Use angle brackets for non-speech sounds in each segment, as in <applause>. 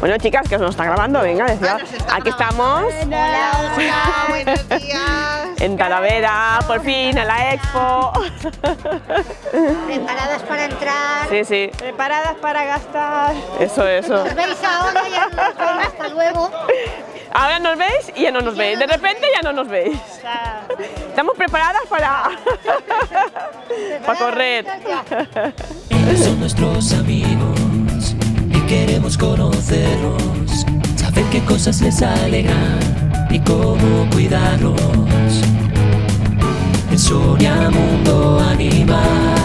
Bueno, chicas, que os nos está grabando, venga, decía. Aquí estamos. Hola, hola, buenos días. En Talavera, por fin, a la expo. Preparadas para entrar. Sí, sí, Preparadas para gastar. eso, eso. Nos veis ahora, ya nos veis. Hasta luego. Ahora nos veis y ya no nos veis. De repente ya no nos veis. Estamos preparadas para, <laughs> <laughs> para correr. Son nuestros amigos cosas les alegran y cómo cuidarlos. En Soria Mundo Animal.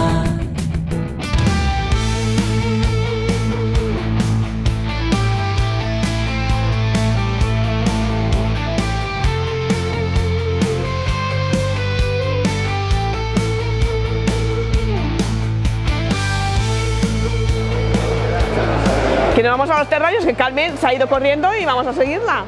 Vamos a los terrarios, que Carmen se ha ido corriendo y vamos a seguirla.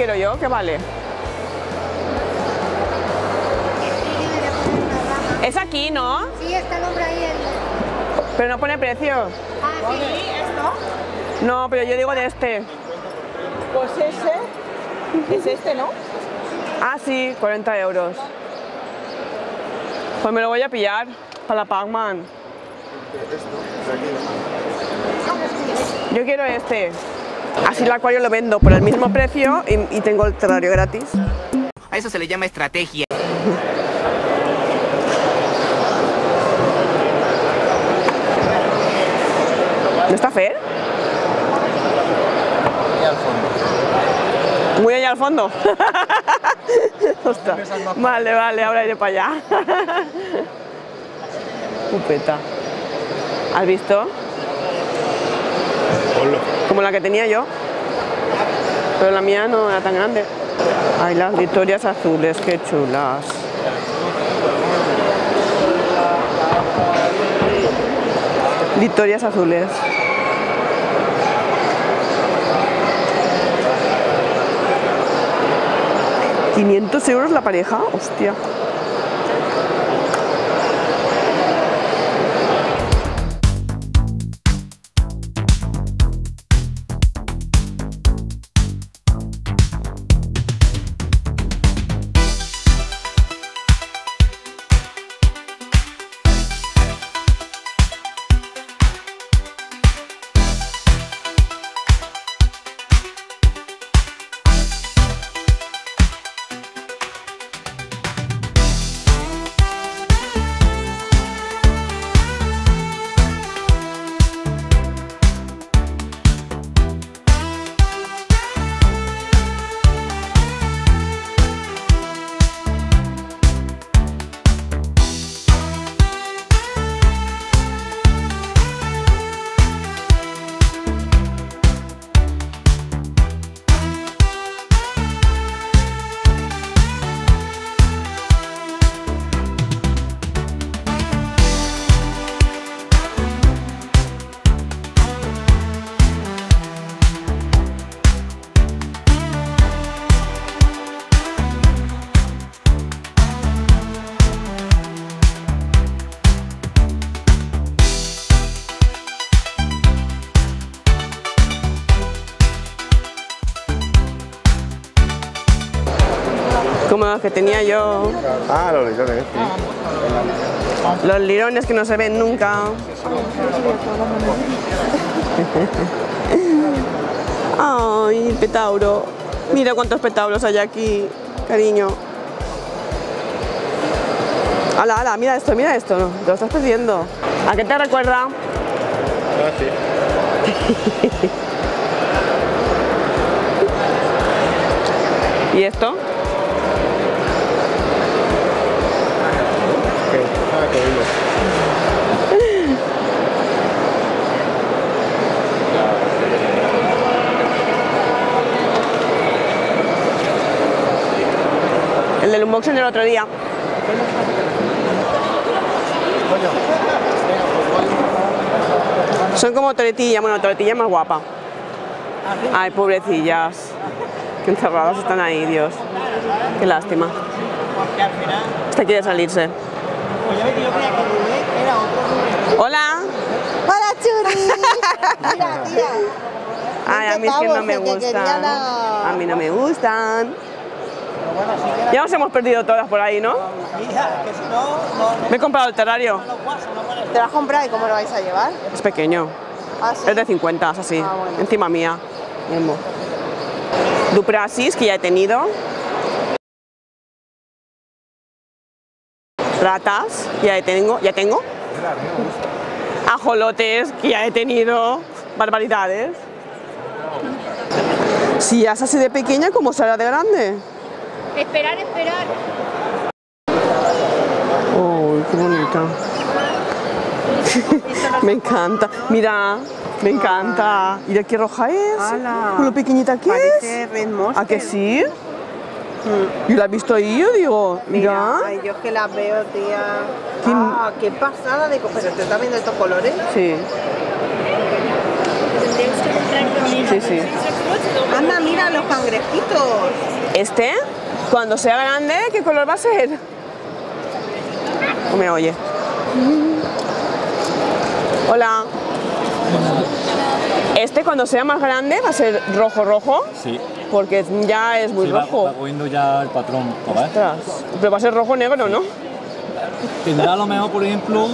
Quiero yo, ¿qué vale? Es aquí, ¿no? Sí, está el hombre ahí. el- Pero no pone precio. Ah, sí. No, pero yo digo de este. Pues ese es este, ¿no? Ah, sí, 40 euros. Pues me lo voy a pillar para la Pac-Man. Yo quiero este. Así el acuario lo vendo por el mismo precio y, y tengo el terrario gratis. A eso se le llama estrategia. ¿No está Fer? Muy allá al fondo. <laughs> Ostras. Vale, vale, ahora iré para allá. <laughs> Pupeta. ¿Has visto? Como la que tenía yo. Pero la mía no era tan grande. Ay, las victorias azules, qué chulas. Victorias azules. ¿500 euros la pareja? Hostia. Que tenía yo. Ah, los litrones, sí. Los lirones que no se ven nunca. Ay, petauro. Mira cuántos petauros hay aquí, cariño. Ala, ala, mira esto, mira esto. Te lo estás perdiendo. ¿A qué te recuerda? Ah, sí. <laughs> ¿Y esto? El unboxing del otro día. Son como toretillas, bueno, toretilla más guapa. Ay, pobrecillas. Qué encerradas están ahí, Dios. Qué lástima. Esta quiere salirse. Hola. ¡Hola, Churi! Mira, tía. Ay, a mí es que no me gustan. A mí no me gustan. Ya nos hemos perdido todas por ahí, ¿no? Me he comprado el terrario. ¿Te lo has comprado y cómo lo vais a llevar? Es pequeño. Ah, sí. Es de 50, es así. Ah, bueno. Encima mía. Mismo. Duprasis, que ya he tenido. Ratas, ya tengo, ya tengo. Ajolotes, que ya he tenido. Barbaridades. Si ya es así de pequeña, ¿cómo será de grande? Esperar, esperar. ¡Uy, qué bonita! <laughs> me encanta. Mira, me encanta. Mira qué roja es. Con lo pequeñita que Parece es. Red Monster. ¿A que sí? Yo la he visto ahí, yo digo, mira. Ay, yo es que las veo, tía. ¿Quién? Ah, qué pasada de co- Pero te estás viendo estos colores. Sí, sí, sí. Anda, mira los cangrejitos. Este, cuando sea grande, ¿qué color va a ser? Me oye. Hola. Este cuando sea más grande va a ser rojo rojo, Sí, porque ya es muy sí, va, rojo. va cogiendo ya el patrón. Ostras, Pero va a ser rojo negro, ¿no? Tendrá a lo mejor, por ejemplo,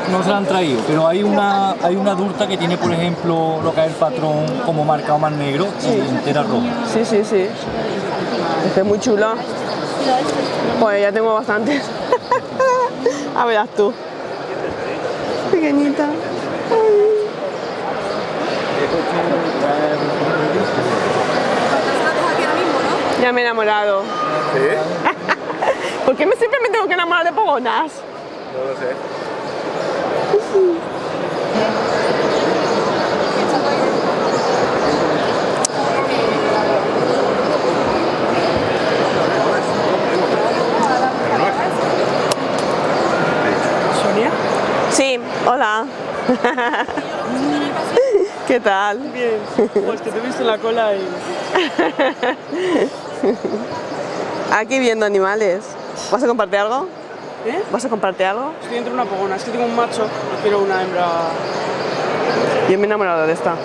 no, no se la han traído, pero hay una, hay una adulta que tiene, por ejemplo, lo que es el patrón como marcado más negro y entera roja. Sí, sí, sí. Este es muy chula. Pues ya tengo bastantes. <laughs> A verás tú. Pequeñita. Ay. Ya me he enamorado. ¿Sí? <laughs> ¿Por qué me siempre me tengo que enamorar de pogonas? No lo sé. Sí, hola. <laughs> ¿Qué tal? Bien, pues que te he visto en la cola y <laughs> Aquí viendo animales. ¿Vas a comprarte algo? ¿Eh? ¿Vas a comprarte algo? estoy entre una pogona. Es que tengo un macho, no quiero una hembra. Yo me he enamorado de esta. Me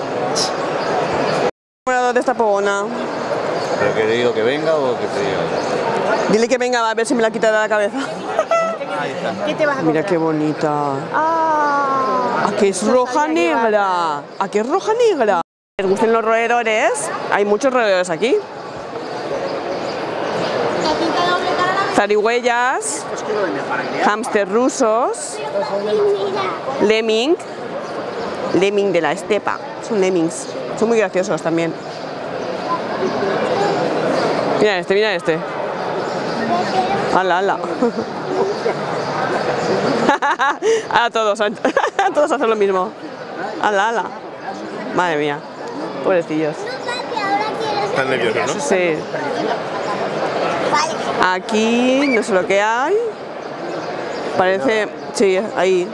he enamorado de esta pogona. ¿Pero que le digo que venga o que te diga? Dile que venga a ver si me la quita de la cabeza. ¿Qué te vas a Mira qué bonita. Ah, ¿A que es roja negra? ¿A es roja negra? ¿Les gustan los roedores? Hay muchos roedores aquí. Zarigüeyas, hámster rusos, lemming, lemming de la estepa. Son lemmings. Son muy graciosos también. Mira este, mira este. Ala, ala. <laughs> Ahora todos, <laughs> todos hacen lo mismo. Ala, ala. Madre mía. Pobrecillos. Están nerviosos, ¿no? Sí. Aquí no sé lo que hay. Parece. Sí, ahí.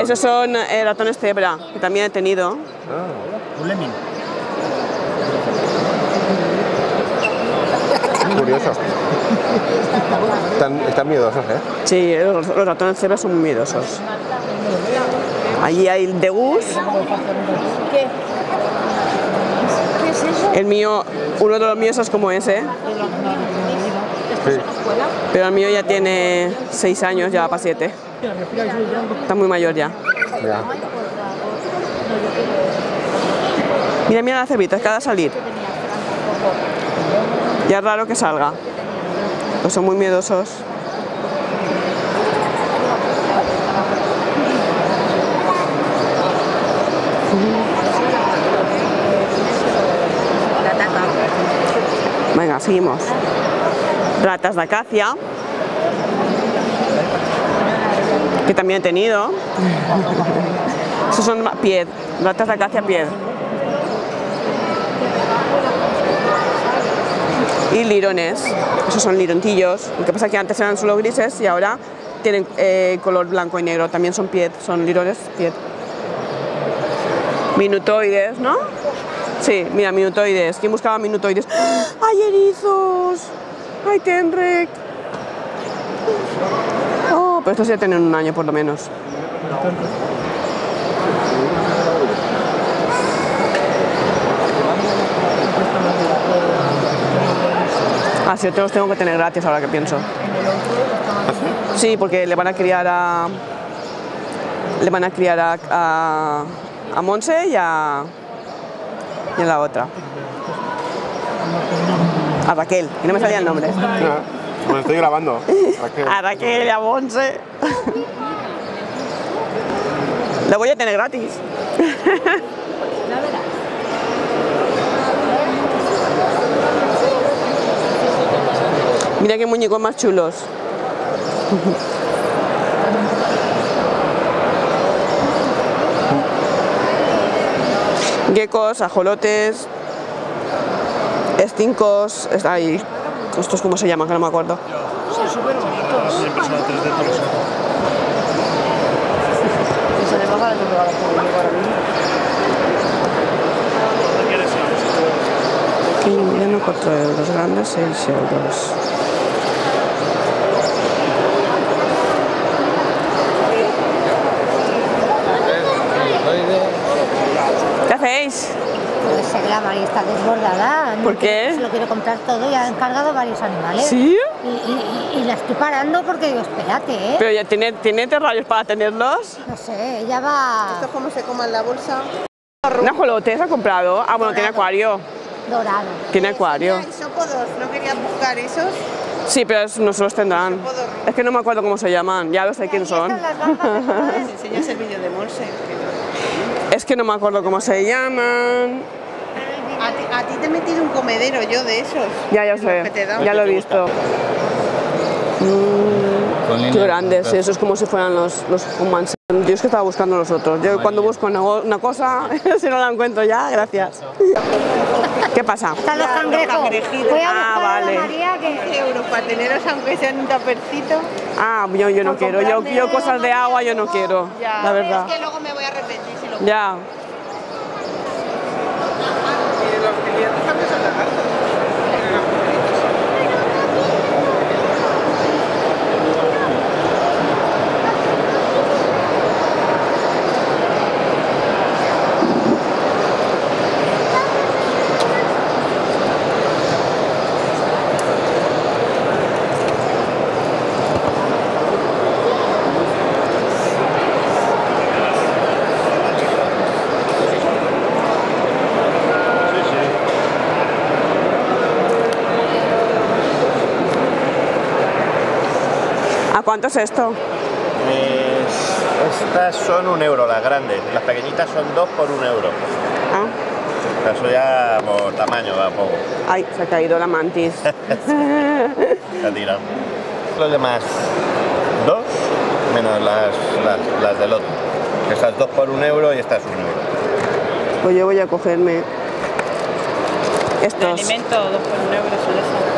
Esos son eh, ratones cebra, que también he tenido. Ah, Un lemming. curioso. Están, están miedosos, ¿eh? Sí, los, los ratones cebra son muy miedosos. Allí hay el de gus. El mío, uno de los míos es como ese, Sí. pero el mío ya tiene 6 años, ya va para 7. Está muy mayor ya. Mira. Mira, mira las cebritas, cada salir. Ya es raro que salga. Pues son muy miedosos. Venga, seguimos. Ratas de acacia. Que también he tenido. Esos son pied, ratas de acacia pied. Y lirones, esos son lirontillos. Lo que pasa es que antes eran solo grises y ahora tienen eh, color blanco y negro. También son pied, son lirones pied. Minutoides, ¿no? Sí, mira, minutoides. ¿Quién buscaba minutoides? ¡Ah! ¡Hay erizos! ¡Ay, Tenrek! Oh, pero estos ya tienen un año por lo menos. Ah, sí, yo los tengo que tener gratis ahora que pienso. Sí, porque le van a criar a. Le van a criar a, a, a Monse y a. y a la otra. A Raquel, y no me salía el nombre. Me estoy grabando. A Raquel a Monse. La voy a tener gratis. Mira qué muñecos más chulos. Geckos, ajolotes, estincos, es- ay, estos cómo se llaman, que no me acuerdo. Pequeño, mediano, 4 euros, grande, 6 euros. ¿Qué hacéis? Está desbordada. ¿Por qué? Se lo quiero comprar todo y ha encargado varios animales. ¿Sí? Y, y- y- y la estoy parando porque digo, espérate, ¿eh? Pero ya tiene, tiene terrarios para tenerlos. No sé, ella va ¿Esto cómo se coma en la bolsa? ¿Un ajolote has comprado? Ah, bueno, tiene acuario. dorado. Tiene acuario. Isópodos, ¿no querías buscar esos? Sí, pero es- no se los tendrán. Es que no me acuerdo cómo se llaman. Ya lo sé quién son. <laughs> Enseñas el vídeo de Monse. Es que no me acuerdo cómo se llaman. A ti, a ti te he metido un comedero yo de esos. Ya, ya sé. Ya lo he visto. Mm, qué grandes, eso es como si fueran los, los humanos. Yo es que estaba buscando los otros. Yo cuando busco una, cosa, <laughs> si no la encuentro ya, gracias. ¿Qué pasa? Están los cangrejos. Voy a Ah, buscar a vale. la María que... 15 euros para teneros aunque sea un tapercito. Ah, yo, yo no quiero. Yo, yo cosas de agua yo no quiero, Ya, la verdad. Es que luego me voy a arrepentir si lo Ya. ¿A cuánto es esto? Pues, estas son un euro, las grandes. Las pequeñitas son dos por un euro. Ah, Eso ya por tamaño va poco. ay, se ha caído la mantis. <laughs> Se ha tirado. Los demás, dos, menos las, las, las del otro. Estas dos por un euro y estas un euro. Pues yo voy a cogerme estos. alimento, dos por un euro son esos.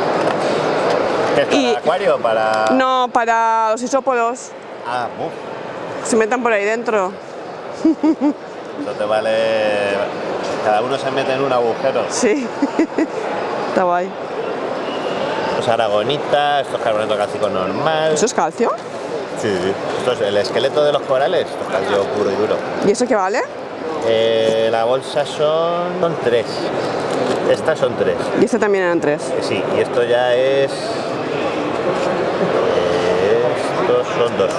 ¿Qué es para Y- acuario? Para... No, para los isópodos. Ah, uf, Se metan por ahí dentro. eso te vale... Cada uno se mete en un agujero. Sí. Está guay. Los aragonitas, estos carbonato cálcico normal. ¿Eso es calcio? Sí, sí. Esto es el esqueleto de los corales, esto es calcio puro y duro. ¿Y eso qué vale? Eh, la bolsa son, son tres. Estas son tres. Y este también eran tres. Eh, Sí, y esto ya es. Estos son dos.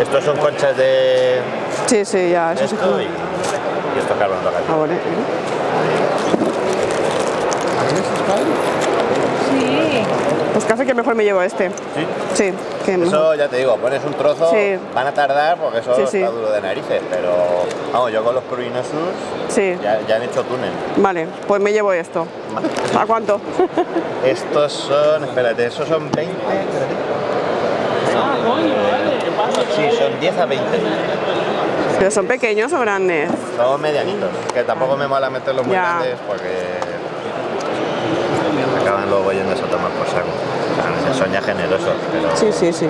Estos son conchas de Sí, sí, ya, eso sí. esto y, y esto es carbonato cálcico. Ahora, ¿eh? Pues casi que mejor me llevo este. Sí. Sí, que mejor. Eso ya te digo, pones un trozo, Sí. van a tardar porque eso Sí, está sí. duro de narices, pero vamos, yo con los Prurinosus Sí, ya, ya han hecho túnel. vale, pues me llevo esto. ¿A cuánto? <laughs> Estos son, espérate, esos son 20. Sí, son 10 a 20. ¿Pero son pequeños o grandes? Son medianitos, que tampoco me mola meterlos muy Ya. grandes porque acaban luego yéndose a tomar por saco. O sea, son ya generosos, pero... Sí, sí, sí.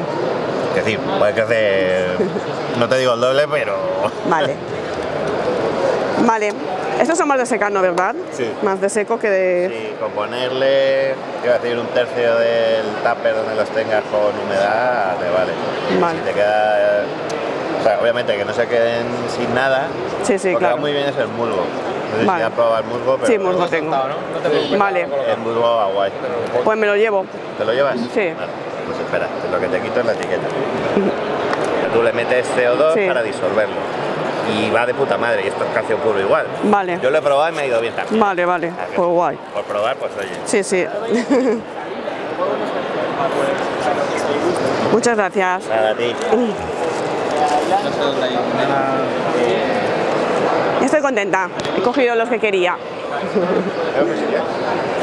Es decir, puede crecer, no te digo el doble, pero... Vale. Vale. Estos son más de secano, ¿verdad? Sí. Más de seco que de... Sí, con ponerle, iba a decir, un tercio del tupper donde los tengas con humedad, te vale. Vale. Si te queda... O sea, obviamente que no se queden sin nada, Sí, sí, porque claro. va muy bien es el musgo. No sé Vale. si has probado el musgo, pero Sí, musgo tengo. Vale. el musgo va guay. Pues me lo llevo. ¿Te lo llevas? Sí. Vale, pues espera, lo que te quito es la etiqueta. Que Tú le metes CO2 Sí. para disolverlo. Y va de puta madre, y esto es calcio puro igual. Vale. Yo lo he probado y me ha ido bien también. Vale, vale. Pues guay. Por probar, pues oye. Sí, sí. <laughs> Muchas gracias. Nada, a ti. Estoy contenta. He cogido los que quería.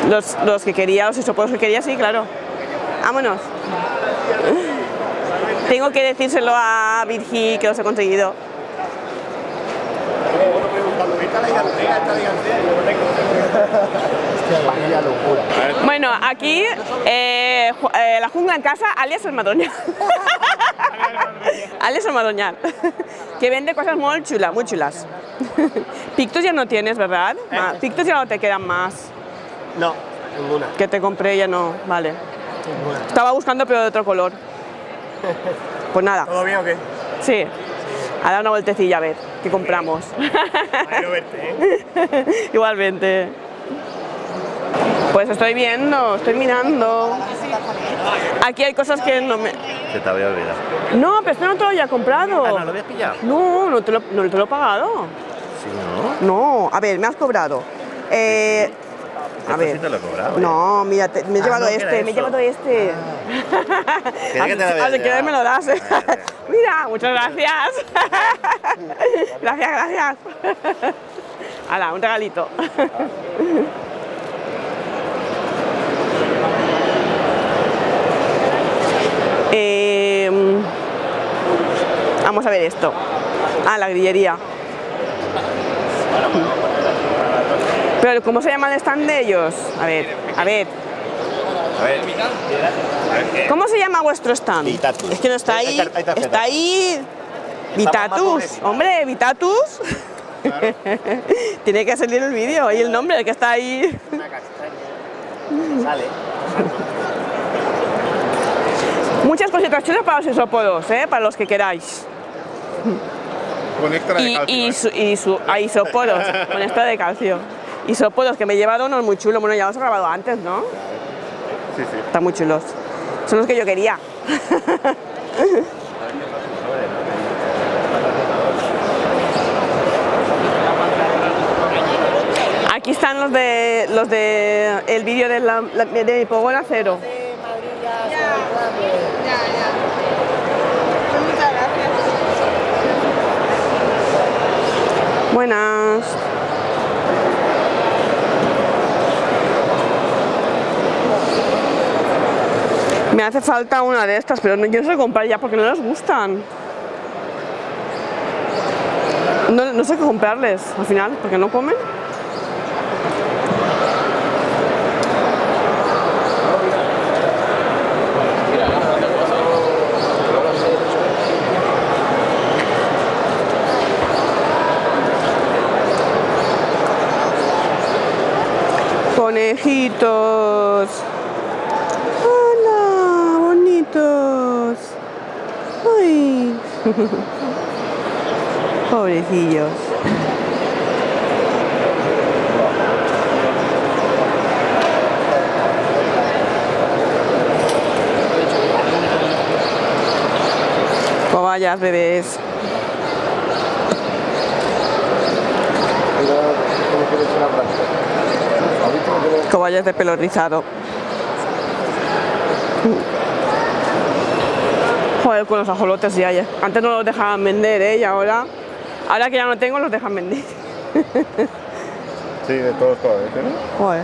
Los, los que quería, los isopodos que quería, sí, claro. Vámonos. Tengo que decírselo a Virgi que los he conseguido. Bueno, aquí eh, eh, la jungla en casa, alias el Madoñal. <laughs> el Madoñal. que vende cosas muy chulas, muy chulas. <laughs> Pictos ya no tienes, ¿verdad? Ma- Pictos ya no te quedan más. No, ninguna. Que te compré ya no, vale. Estaba buscando pero de otro color. <laughs> Pues nada. ¿Todo bien o qué? Sí. A dar una vueltecilla a ver qué compramos. <laughs> Verte, ¿eh? Igualmente. Pues estoy viendo, estoy mirando. Aquí hay cosas que no me... Se te había olvidado. No, pero esto no te lo había comprado. Ah, ¿no lo habías pillado? No, no te lo, no te lo he pagado. Sí, ¿no? No, a ver, me has cobrado. Eh, a ver. sí te lo he cobrado. ¿eh? No, mira, te- me he Ah, llevado no, este, me he llevado este. <laughs> Creía que te que me lo das. <laughs> Mira, muchas gracias. <laughs> gracias, gracias. Hala, un regalito. Em, vamos a ver esto. Ah, la grillería. Pero ¿cómo se llama el stand de ellos? A ver, a ver. A ver. ¿Cómo se llama vuestro stand? Vitatus. Es que no está ahí. Está ahí. Vitatus. Hombre, Vitatus. <laughs> Tiene que salir el vídeo y el nombre, el que está ahí. Sale. <laughs> Muchas cositas chulas para los isópodos, ¿eh? para los que queráis. Con extra de Y, calcio, y, ¿eh? su, y su- a isópodos, con extra de calcio. Isópodos que me he llevado unos muy chulos. Bueno, ya los he grabado antes, ¿no? Sí, sí. Están muy chulos. Son los que yo quería. Aquí están los de los de el vídeo de, la, de Hipogón Acero. Buenas. Me hace falta una de estas, pero no, yo no sé comprar ya porque no les gustan. No, no sé qué comprarles al final, porque no comen. Hola, bonitos. Ay. <laughs> Pobrecillos. Cobayas, bebés. Cobayas de pelo rizado. Joder, con los ajolotes ya, ya. Antes no los dejaban vender, ¿eh? Y ahora, ahora que ya no tengo, los dejan vender. Sí, de todos colores, ¿eh? Joder.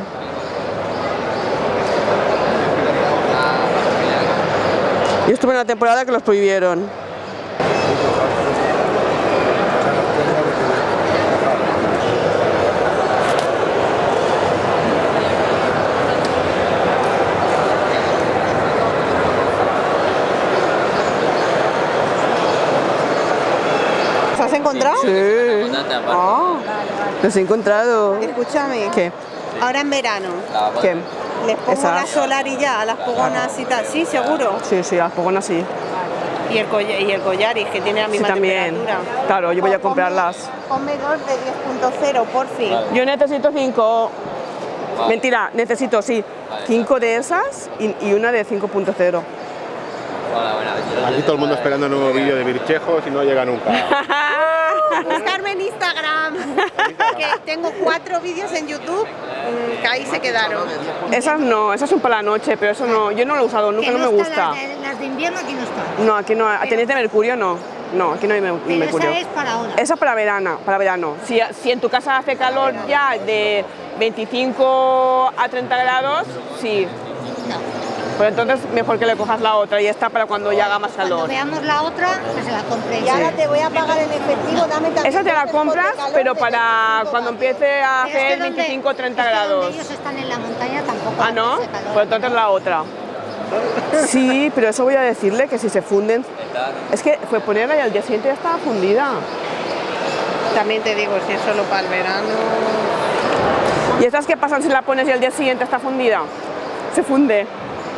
Yo estuve en la temporada que los prohibieron. Sí. Ah, los he encontrado. Escúchame. ¿Qué? Ahora en verano. ¿Qué? Les pongo Esas. la solar y ya, a las pogonas y tal. Sí, seguro. Sí, sí, las pogonas sí. Y el, colla- y el collaris, que tiene la Sí, misma también. temperatura. Claro, yo voy a comprarlas. Ponme dos de 10.0, por fin. Yo necesito cinco. Mentira, necesito, sí. Cinco de esas y, y una de 5.0. Aquí todo el mundo esperando un nuevo vídeo de Virchejos y no llega nunca. <laughs> En Instagram. <laughs> que tengo cuatro vídeos en YouTube que ahí se quedaron. Esas no, esas son para la noche, pero eso no, yo no lo he usado nunca, no me gusta. Las de, las de invierno aquí no están. No, aquí no, ¿tenéis de mercurio? No, no, aquí no hay mer- Pero mercurio. esa es para ahora. Esa para verano, para verano. Si, si en tu casa hace calor ya de 25 a 30 grados, sí. Pero entonces mejor que le cojas la otra y esta para cuando ya haga más Cuando calor. veamos la otra, que se la compre. Y ahora te voy a pagar en efectivo, dame también Esa te la compras, calor pero para 25 cuando empiece a Pero es que hacer donde- 25 o 30 es que grados. Donde ellos están en la montaña tampoco Ah, ¿no? calor. Pues entonces la otra. <laughs> Sí, pero eso voy a decirle que si se funden. Es que fue ponerla y al día siguiente ya estaba fundida. También te digo, si es solo para el verano. ¿Y estas qué pasan si la pones y al día siguiente está fundida? Se funde.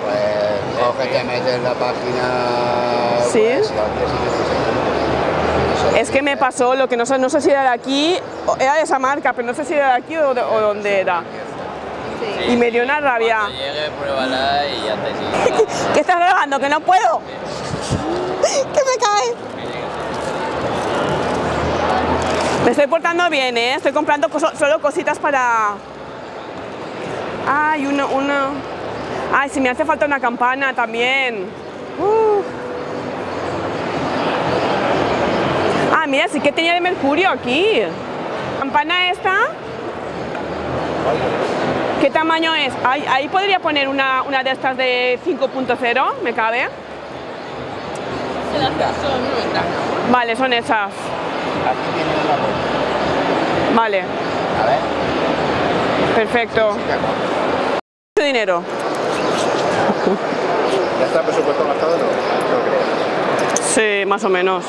Pues coge, te metes en la página. ¿Sí? pues. Es que me pasó lo que no sé, no sé si era de aquí, era de esa marca, pero no sé si era de aquí o, de, o dónde era. Y me dio una rabia. Llegue, pruébala y ya te. <laughs> ¿Qué estás grabando? ¡Que no puedo! ¡Que me cae! Me estoy portando bien, ¿eh? Estoy comprando solo cositas para... Ay, una, una... Ay, si me hace falta una campana también. Uh. Ah, mira, sí que tenía de mercurio aquí. Campana esta. ¿Qué tamaño es? Ahí, ahí podría poner una, una de estas de 5.0, ¿me cabe? Vale, son esas. Vale, perfecto. Mucho dinero. ¿Ya está presupuesto gastado no? No creo. Sí, más o menos.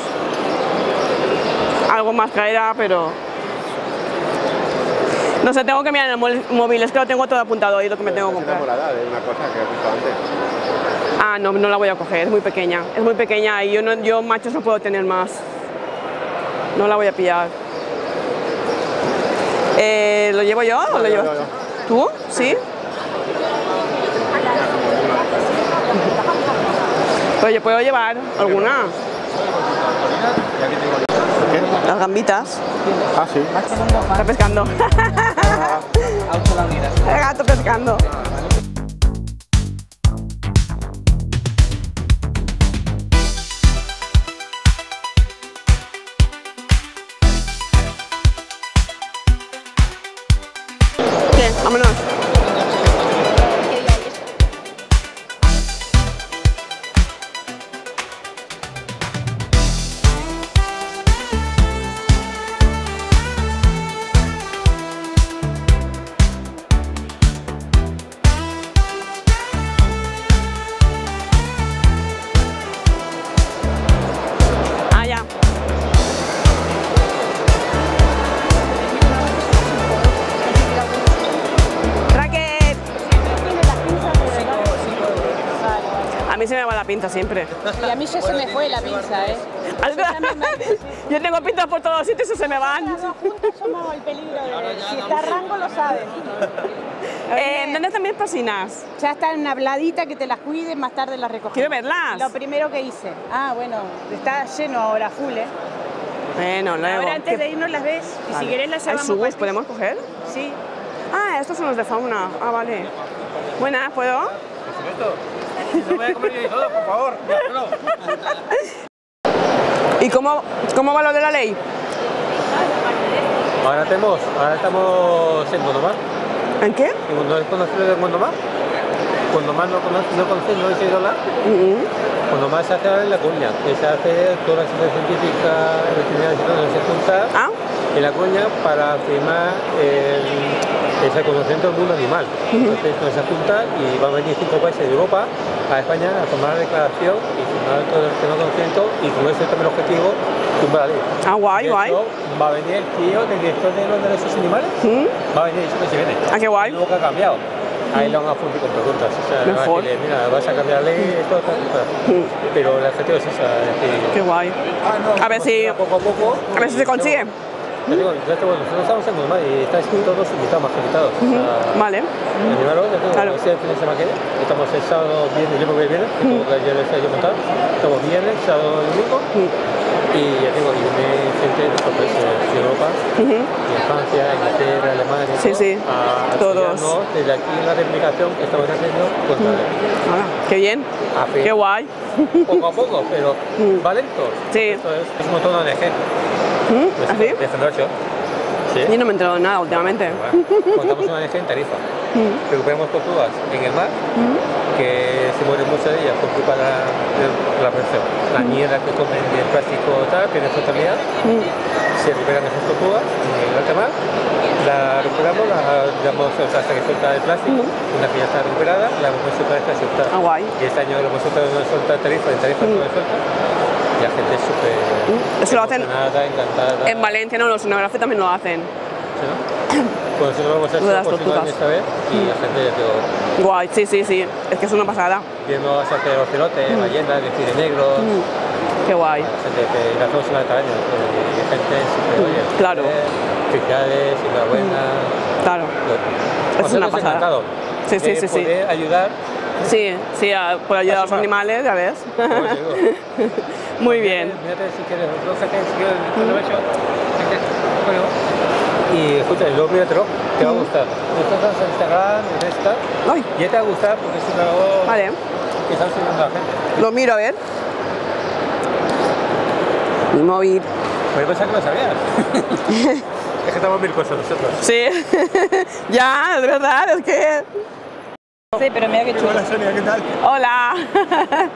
Algo más caerá, pero... No sé, tengo que mirar en el móvil, es que lo tengo todo apuntado ahí lo que me tengo que comprar. enamorada de una cosa que has visto antes. Ah, no, no la voy a coger, es muy pequeña. Es muy pequeña y yo, no, yo machos no puedo tener más. No la voy a pillar. Eh, ¿Lo llevo yo o lo yo, llevas yo, yo. tú? ¿Sí? Pues yo puedo llevar alguna. ¿Qué? Las gambitas. Ah, sí. Está pescando. El gato pescando. <laughs> pinza siempre. Y a mí ya se me fue la pinza, ¿eh? Yo tengo pinzas por todos sitios y se me van. Somos el peligro de... Si está rango lo saben. <laughs> Eh, ¿Dónde están mis pasinas? Ya está en una bladita que te las cuide, más tarde las recogemos. Quiero verlas. Lo primero que hice. Ah, bueno, está lleno ahora, full, ¿eh? Bueno, luego. Ahora antes ¿Qué- de irnos las ves y Vale. si querés las ti. ¿Podemos coger? Sí. Ah, estos son los de fauna. Ah, vale. Buenas, ¿puedo? No voy a comer yo todo, por favor. ¿Y cómo, cómo va lo de la ley? Ahora tenemos, ahora estamos en Gondomar. ¿En qué? ¿No es conocido de Gondomar? Gondomar no conoces, no conoces, no habéis ido a hablar. Gondomar se hace en la cuña, que se hace toda la sociedad científica, todo, se junta Ah. en la cuña para firmar el, el reconocimiento del mundo animal. Entonces nos se junta y van a venir cinco países de Europa a España a tomar la declaración y firmar todo el tema consciente y con ese también el objetivo tumbar la ley. Ah, guay, De guay. hecho, Va a venir el tío del director de los derechos animales, va a venir y eso que se viene. Ah, qué guay. Luego que ha cambiado. Ahí lo van a fundir con preguntas. O sea, va a Mejor. decirle, mira, vas a cambiar la ley, esto, esto, esto. Pero el objetivo es esa, es decir, Qué guay. A ver si, poco a poco. a ver si se consigue. Digo, bueno, nosotros estamos en Guzmán y estáis todos invitados, más invitados. O sea, Vale. Animaros, ya tengo Claro. ese fin de semana que viene. Estamos el sábado, viernes, el viernes, que tengo que ayer les he montado. Estamos viernes, sábado y domingo. Y ya tengo, y viene gente de otros países de Europa, de Francia, Inglaterra, Alemania, Sí, sí, a todos. desde aquí la replicación que estamos haciendo contra. Ah, qué bien. Qué guay. Poco a poco, pero va lento. Sí. Esto es, es un montón de ONG. ¿Ah, sí? De Federación. Sí. Yo no me he enterado de nada últimamente. Contamos una ONG en Tarifa. Recuperamos tortugas en el mar, que se mueren muchas de ellas por culpa de la, de la presión. La mierda que comen y el plástico tal, pierde flotabilidad. Se recuperan esas tortugas en el alta mar, la recuperamos, la damos hasta que suelta el plástico. Una que ya está recuperada, la hemos suelta esta suelta. Ah, guay. Y este año lo hemos soltado en una suelta en Tarifa, en Tarifa no suelta. Y la gente es súper Eso lo hacen encantada. en Valencia, no, los Sonografe también lo hacen. Sí, ¿no? Pues nosotros Lo de las por tortugas. esta vez y la gente ya digo, Guay, sí, sí, sí. Es que es una pasada. viendo a hacer ocelote, ballenas, delfines negros, Qué guay. la gente que hacemos una vez al año, y gente súper oye, Claro. felicidades, enhorabuena. Claro. Es una pasada. encantado Sí, sí, de sí, sí. poder ayudar, Sí, sí, a- por ayudar a los animales, ya ves. digo. <laughs> Muy bien. Mírate si quieres, si quieres, el Y escucha, y luego míratelo, te va a gustar. Nosotros en Instagram, en esta, Ay, ya te va a gustar porque es una labor vale. que está siguiendo la gente. Lo miro a ver. Mi móvil. Pues pensar que lo sabías. <laughs> es que estamos mil cosas nosotros. Sí. <laughs> ya, de verdad, es que. Sí, pero mira qué chulo. Hola Sonia, ¿qué tal? Hola. <laughs>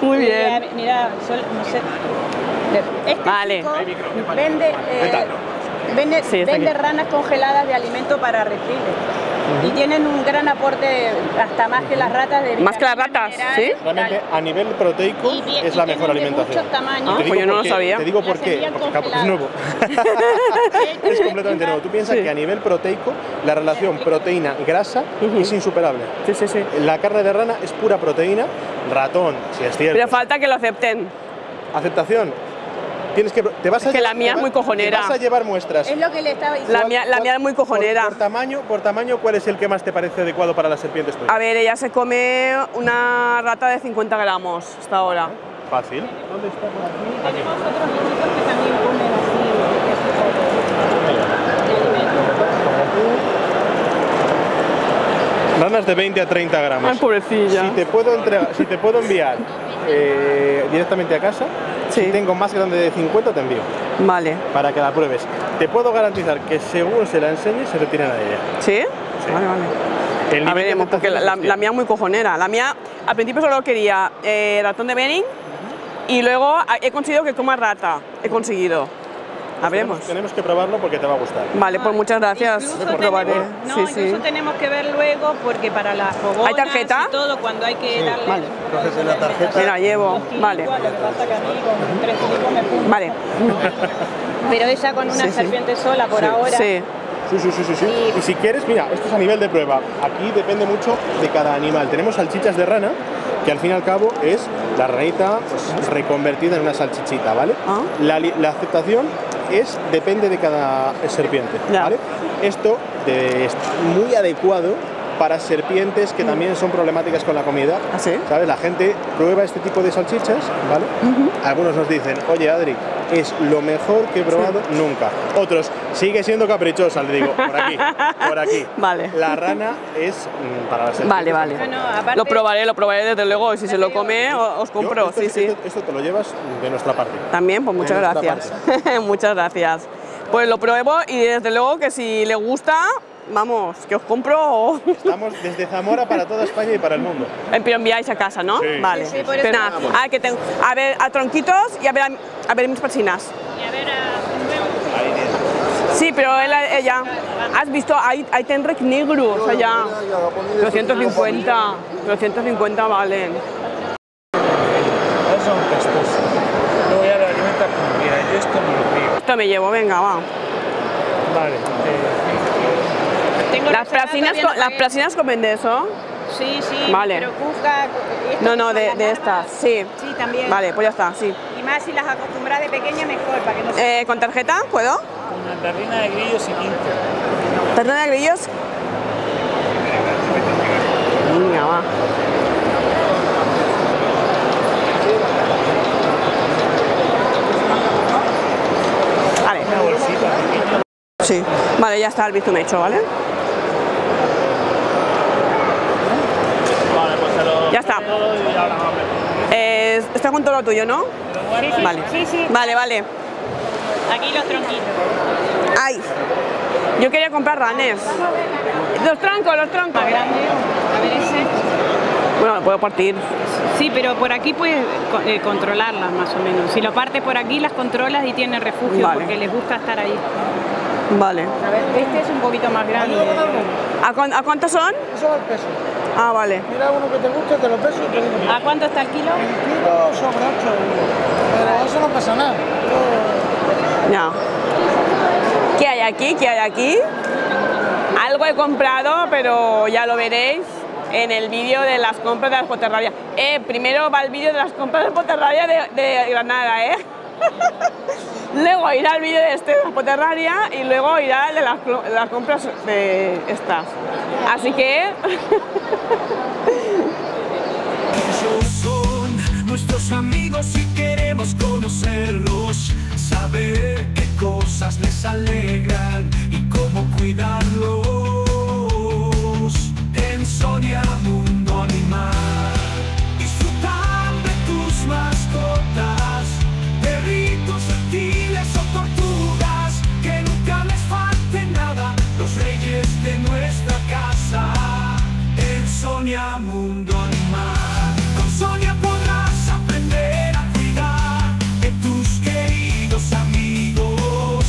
Muy Mira, bien. mira, sol- no sé. Este Vale. chico vende, eh, vende, Sí, vende ranas congeladas de alimento para reptiles. Y tienen un gran aporte, hasta más que las ratas de Más que las ratas, ¿sí? Realmente, a nivel proteico, Y es la mejor alimentación. muchos tamaños. Ah, Te digo pues yo no lo sabía. Te digo por qué, porque es nuevo. <laughs> es completamente nuevo. Tú piensas Sí. que a nivel proteico, la relación proteína-grasa es insuperable. Sí, sí, sí. La carne de rana es pura proteína, ratón, si es cierto. Pero falta que lo acepten. Aceptación. Tienes que, te vas a Es que la llevar- mía es muy cojonera. Te vas a llevar muestras. Es lo que le estaba diciendo. La mía, la mía es muy cojonera. Por, por tamaño, por tamaño, ¿cuál es el que más te parece adecuado para las serpientes tuyas? A ver, ella se come una rata de 50 gramos hasta ahora. Fácil. Tenemos otros que también comen Ranas de 20 a 30 gramos. Ay, pobrecilla. Si te puedo, entregar, si te puedo enviar eh, directamente a casa, Sí. si tengo más grande de 50 te envío, Vale. para que la pruebes. Te puedo garantizar que según se la enseñes se retiran a ella. ¿Sí? Vale, vale. A veremos, porque la, la- la mía es muy cojonera. La mía, al principio solo quería eh, ratón de Benning y luego ah, he conseguido que coma rata. He conseguido. A veremos. Tenemos, tenemos que probarlo porque te va a gustar. Vale, pues muchas gracias. Incluso Probaré. tenemos- no, Sí, sí. incluso tenemos que ver luego porque para las fogonas ¿Hay tarjeta? y todo cuando hay que darle Vale. Coges la tarjeta. Mira, llevo. Vale. me. Vale. Pero ella con una Sí, sí. serpiente sola por Sí. ahora. Sí. Sí, sí, sí, sí, sí. Y si quieres, mira, esto es a nivel de prueba. Aquí depende mucho de cada animal. Tenemos salchichas de rana, que al fin y al cabo es la ranita pues, reconvertida en una salchichita, ¿vale? Ah. La, la aceptación es depende de cada serpiente. ¿vale? Esto de- es muy adecuado para serpientes que también son problemáticas con la comida. ¿Ah, sí? ¿Sabes? La gente prueba este tipo de salchichas, ¿vale? Algunos nos dicen, oye Adri, es lo mejor que he probado nunca. Otros, sigue siendo caprichosa, le digo, por aquí, por aquí. <laughs> Vale. La rana es mm, para las. Vale, vale. Bueno, aparte- Lo probaré, lo probaré desde luego. Y si se lo come, os Yo, compro. esto, Sí, sí. Esto, esto te lo llevas de nuestra parte. También, pues muchas gracias. <laughs> muchas gracias. Pues lo pruebo y desde luego que si le gusta, vamos, que os compro o... Estamos desde Zamora para toda España y para el mundo. Pero enviáis a casa, ¿no? Sí. Vale. Sí, sí, por eso Pero nada, a, ver, que tengo, a ver, a tronquitos y a ver a, a ver mis pachinas. Y a ver, a- Sí, pero él, ella, has visto, hay, hay tenrec negros allá. 250, 250 valen. Son pestosos. Luego ya lo alimentas como quieras. Yo esto no lo pido. Esto me llevo, venga, va. Vale. Tengo Las todavía no las pagué. plasinas comen de eso. Sí, sí, Vale. pero busca... esto No, no, de, de estas, sí. Sí, también. Vale, pues ya está, sí. Y más si las acostumbras de pequeña, mejor, para que no se... Eh, ¿Con tarjeta puedo? Una tarrina de grillos y 15. ¿Tarjeta de grillos? Venga, va. Vale. Una bolsita pequeña. Sí. Vale, ya está el bizum hecho. Vale, pues se lo Ya está. Todo y ahora vamos. Eh, está con todo lo tuyo, ¿no? Sí, sí, Vale. sí, sí. Vale, vale. Aquí los tronquitos. Ay, yo quería comprar ranes. Los troncos, los troncos. Más grande. A ver ese. Bueno, lo puedo partir. Sí, pero por aquí puedes eh, controlarlas más o menos. Si lo partes por aquí, las controlas y tienen refugio Vale. porque les gusta estar ahí. Vale. A ver, este es un poquito más grande. ¿A, a cuántos son? Eso el peso. Ah, vale. Mira uno que te guste, te lo peso y te digo. ¿A cuánto está el kilo? El kilo sobre 8 euros. Pero eso no pasa nada. Ya. ¿Qué hay aquí? ¿Qué hay aquí? Algo he comprado, pero ya lo veréis en el vídeo de las compras de las poterrarias. Eh, primero va el vídeo de las compras de poterraria de, de Granada, ¿eh? <laughs> luego irá el vídeo de este de la poterraria y luego irá el de las, las compras de estas. Así que... Ellos <laughs> son nuestros amigos y queremos conocerlos, saber qué cosas les alegran y cómo cuidarlos. En Sonia Mundo Animal, con Sonia podrás aprender a cuidar de tus queridos amigos,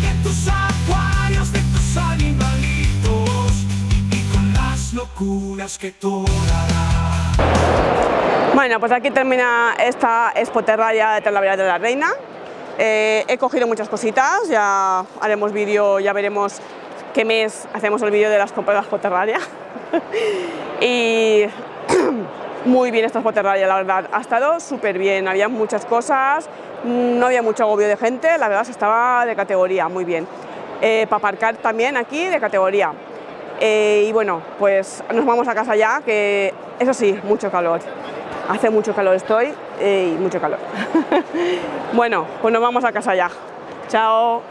de tus acuarios, de tus animalitos y con las locuras que tú darás. Bueno, pues aquí termina esta expoterraria de Terlavera de la Reina. Eh, he cogido muchas cositas, ya haremos vídeo, ya veremos qué mes hacemos el vídeo de las compras de la. <laughs> y <clears throat> muy bien esta expoterraria, la verdad. Ha estado súper bien, había muchas cosas, no había mucho agobio de gente, la verdad se estaba de categoría, muy bien. Eh, para aparcar también aquí de categoría. Eh, y bueno, pues nos vamos a casa ya, que eso sí, mucho calor. Hace mucho calor estoy eh, y mucho calor. <laughs> bueno, pues nos vamos a casa ya. Chao.